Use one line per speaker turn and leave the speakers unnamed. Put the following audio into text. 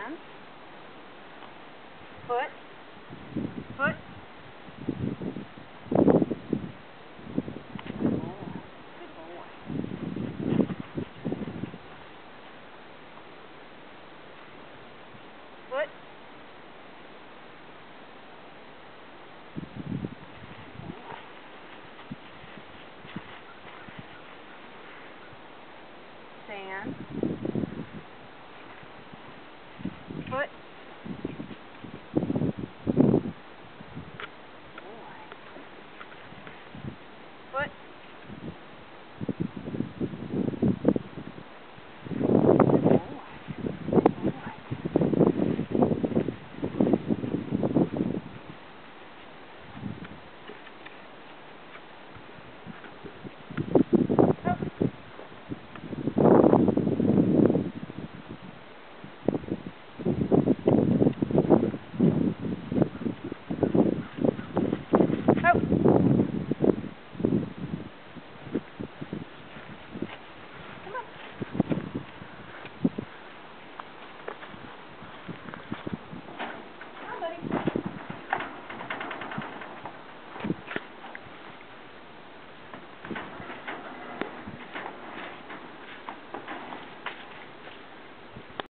hand, foot, foot. Foot. Stand.